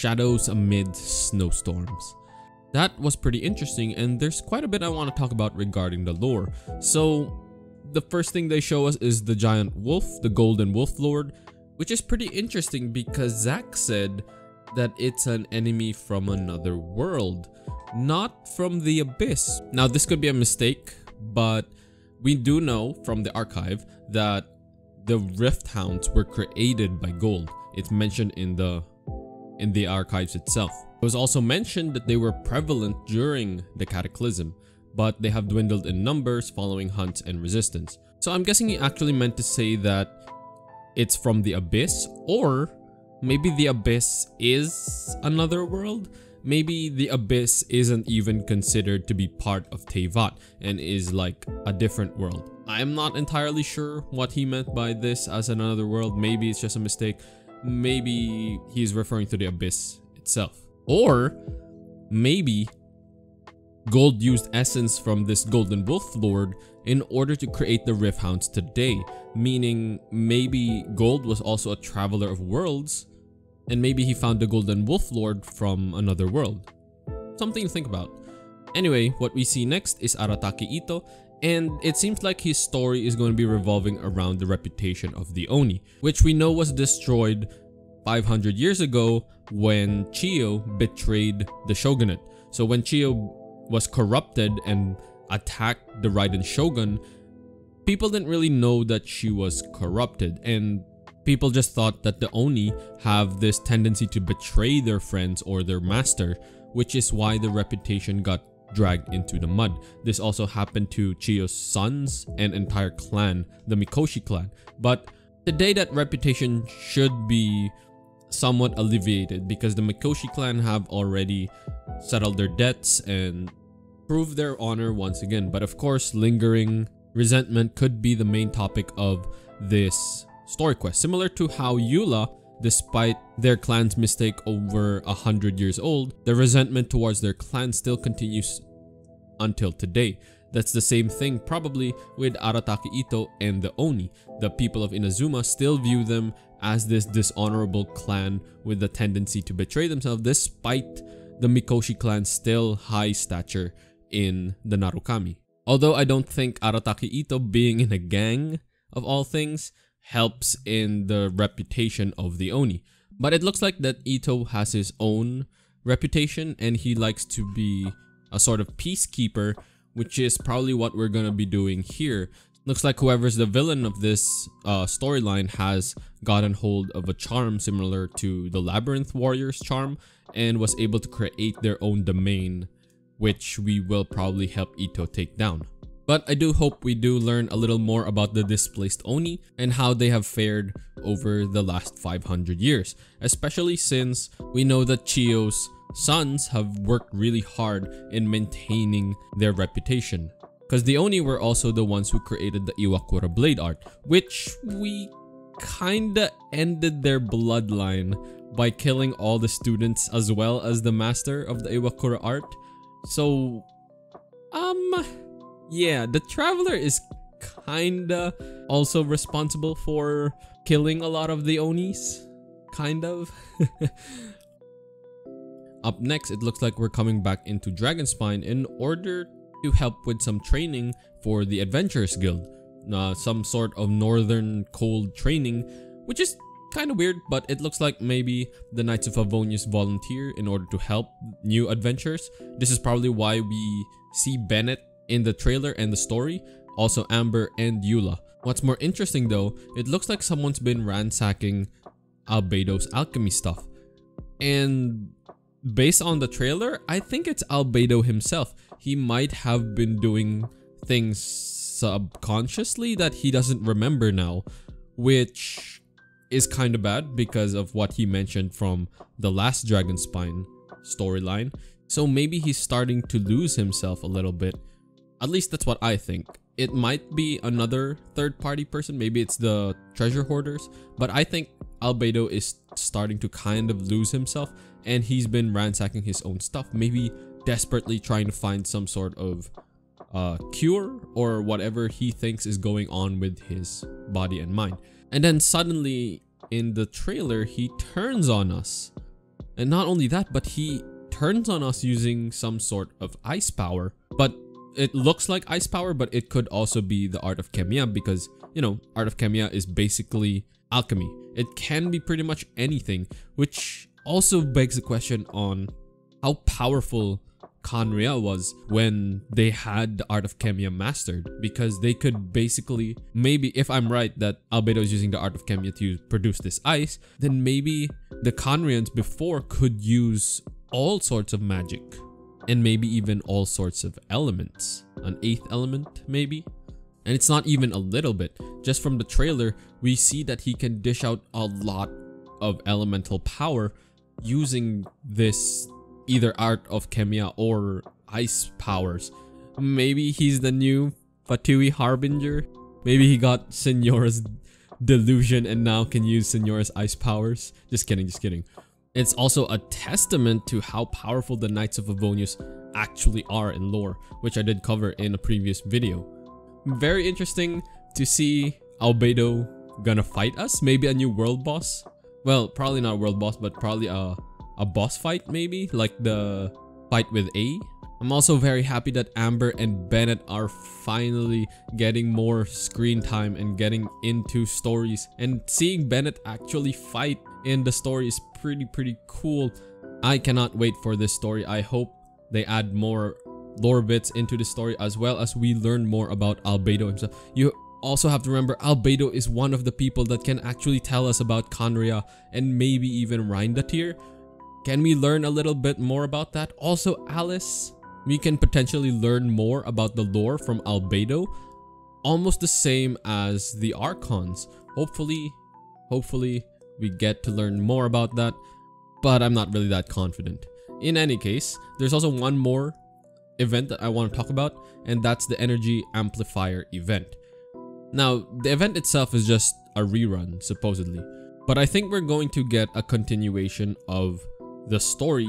Shadows Amid Snowstorms. That was pretty interesting and there's quite a bit I want to talk about regarding the lore. So the first thing they show us is the giant wolf, the golden wolf lord, which is pretty interesting because Zack said that it's an enemy from another world, not from the abyss. Now this could be a mistake, but we do know from the archive that the rift hounds were created by gold. It's mentioned in the in the archives itself. It was also mentioned that they were prevalent during the cataclysm, but they have dwindled in numbers following hunts and resistance. So I'm guessing he actually meant to say that it's from the abyss or maybe the abyss is another world maybe the abyss isn't even considered to be part of Teyvat and is like a different world. I'm not entirely sure what he meant by this as another world. Maybe it's just a mistake. Maybe he's referring to the abyss itself. Or maybe Gold used essence from this Golden Wolf Lord in order to create the Rift Hounds today, meaning maybe Gold was also a traveler of worlds and maybe he found the Golden Wolf Lord from another world. Something to think about. Anyway, what we see next is Arataki Itto, and it seems like his story is going to be revolving around the reputation of the Oni, which we know was destroyed 500 years ago when Chiyo betrayed the shogunate. So when Chiyo was corrupted and attacked the Raiden shogun, people didn't really know that she was corrupted and People just thought that the Oni have this tendency to betray their friends or their master, which is why the reputation got dragged into the mud. This also happened to Chiyo's sons and entire clan, the Mikoshi clan. But today that reputation should be somewhat alleviated because the Mikoshi clan have already settled their debts and proved their honor once again. But of course, lingering resentment could be the main topic of this story quest. Similar to how Eula, despite their clan's mistake over a hundred years old, the resentment towards their clan still continues until today. That's the same thing probably with Arataki Itto and the Oni. The people of Inazuma still view them as this dishonorable clan with the tendency to betray themselves despite the Mikoshi clan's still high stature in the Narukami. Although I don't think Arataki Itto being in a gang of all things helps in the reputation of the Oni. But it looks like that Itto has his own reputation and he likes to be a sort of peacekeeper, which is probably what we're gonna be doing here. Looks like whoever's the villain of this uh, storyline has gotten hold of a charm similar to the Labyrinth Warrior's charm and was able to create their own domain, which we will probably help Itto take down. But I do hope we do learn a little more about the displaced Oni and how they have fared over the last 500 years, especially since we know that Chiyo's sons have worked really hard in maintaining their reputation. Because the Oni were also the ones who created the Iwakura blade art, which we kinda ended their bloodline by killing all the students as well as the master of the Iwakura art. So, um, yeah, the Traveler is kinda also responsible for killing a lot of the Onis. Kind of. Up next, it looks like we're coming back into Dragonspine in order to help with some training for the Adventurers Guild. Uh, some sort of northern cold training, which is kind of weird, but it looks like maybe the Knights of Favonius volunteer in order to help new adventurers. This is probably why we see Bennett in the trailer and the story, also Amber and Eula. What's more interesting though, it looks like someone's been ransacking Albedo's alchemy stuff. And based on the trailer, I think it's Albedo himself. He might have been doing things subconsciously that he doesn't remember now, which is kind of bad because of what he mentioned from the last Dragonspine storyline. So maybe he's starting to lose himself a little bit at least that's what I think. It might be another third party person, maybe it's the treasure hoarders, but I think Albedo is starting to kind of lose himself and he's been ransacking his own stuff, maybe desperately trying to find some sort of uh, cure or whatever he thinks is going on with his body and mind. And then suddenly in the trailer, he turns on us And not only that, but he turns on us using some sort of ice power. But it looks like ice power, but it could also be the art of Khemia because, you know, art of Khemia is basically alchemy. It can be pretty much anything, which also begs the question on how powerful Khaenri'ah was when they had the art of Khemia mastered because they could basically maybe if I'm right that Albedo is using the art of Khemia to produce this ice then maybe the Khaenri'ahns before could use all sorts of magic and maybe even all sorts of elements an eighth element maybe and it's not even a little bit just from the trailer we see that he can dish out a lot of elemental power using this either art of Khemia or ice powers. Maybe he's the new Fatui Harbinger. Maybe he got Signora's delusion and now can use Signora's ice powers. Just kidding, just kidding. It's also a testament to how powerful the Knights of Favonius actually are in lore, which I did cover in a previous video. Very interesting to see Albedo gonna fight us, maybe a new world boss. Well, probably not world boss, but probably a a boss fight maybe, like the fight with A. I'm also very happy that Amber and Bennett are finally getting more screen time and getting into stories and seeing Bennett actually fight in the story is pretty pretty cool. I cannot wait for this story. I hope they add more lore bits into the story as well as we learn more about Albedo himself. You also have to remember Albedo is one of the people that can actually tell us about Khaenri'ah and maybe even Rhinedottir can we learn a little bit more about that? Also, Alice, we can potentially learn more about the lore from Albedo, almost the same as the Archons. Hopefully, hopefully we get to learn more about that, but I'm not really that confident. In any case, there's also one more event that I want to talk about, and that's the Energy Amplifier event. Now, the event itself is just a rerun, supposedly, but I think we're going to get a continuation of the story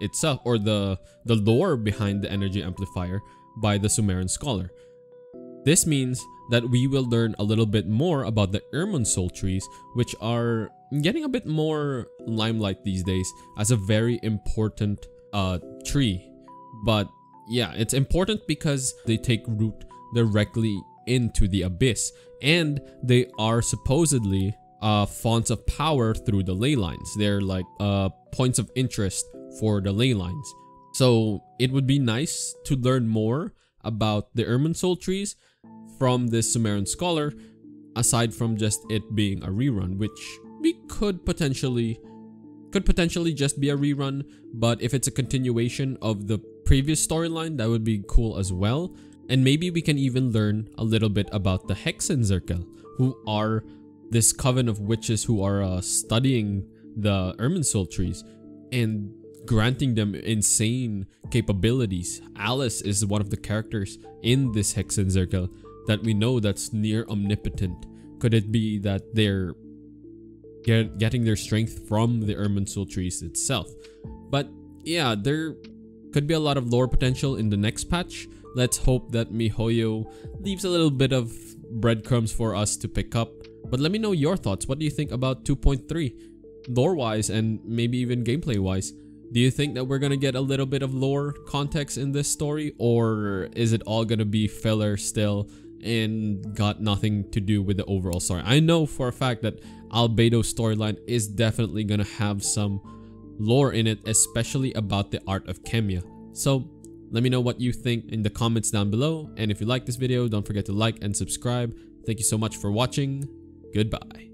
itself or the the lore behind the energy amplifier by the Sumerian scholar. This means that we will learn a little bit more about the Irminsul trees, which are getting a bit more limelight these days as a very important uh, tree. But yeah, it's important because they take root directly into the abyss and they are supposedly uh, fonts of power through the ley lines. They're like uh, points of interest for the ley lines. So it would be nice to learn more about the Irminsul trees from this Sumerian scholar, aside from just it being a rerun, which we could potentially could potentially just be a rerun, but if it's a continuation of the previous storyline, that would be cool as well. And maybe we can even learn a little bit about the Hexenzirkel, who are this coven of witches who are uh, studying the Irminsul trees and granting them insane capabilities. Alice is one of the characters in this Hexenzirkel that we know that's near omnipotent. Could it be that they're get, getting their strength from the Irminsul trees itself? But yeah, there could be a lot of lore potential in the next patch. Let's hope that MiHoYo leaves a little bit of breadcrumbs for us to pick up but let me know your thoughts. What do you think about 2.3? Lore-wise and maybe even gameplay-wise. Do you think that we're gonna get a little bit of lore context in this story? Or is it all gonna be filler still and got nothing to do with the overall story? I know for a fact that Albedo's storyline is definitely gonna have some lore in it, especially about the art of Khemia. So let me know what you think in the comments down below. And if you like this video, don't forget to like and subscribe. Thank you so much for watching. Goodbye.